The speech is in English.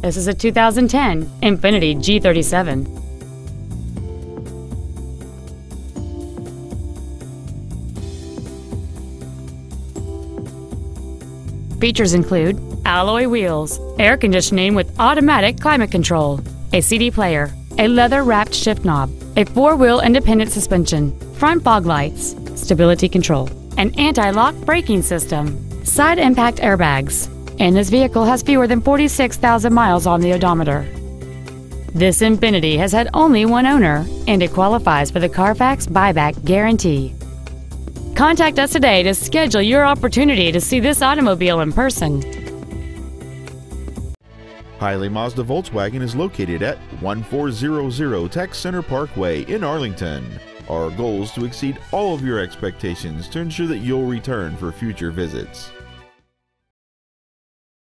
This is a 2010 Infiniti G37. Features include alloy wheels, air conditioning with automatic climate control, a CD player, a leather-wrapped shift knob, a four-wheel independent suspension, front fog lights, stability control, an anti-lock braking system, side impact airbags, and this vehicle has fewer than 46,000 miles on the odometer. This Infiniti has had only one owner, and it qualifies for the Carfax buyback guarantee. Contact us today to schedule your opportunity to see this automobile in person. Hiley Mazda Volkswagen is located at 1400 Tech Center Parkway in Arlington. Our goal is to exceed all of your expectations to ensure that you'll return for future visits.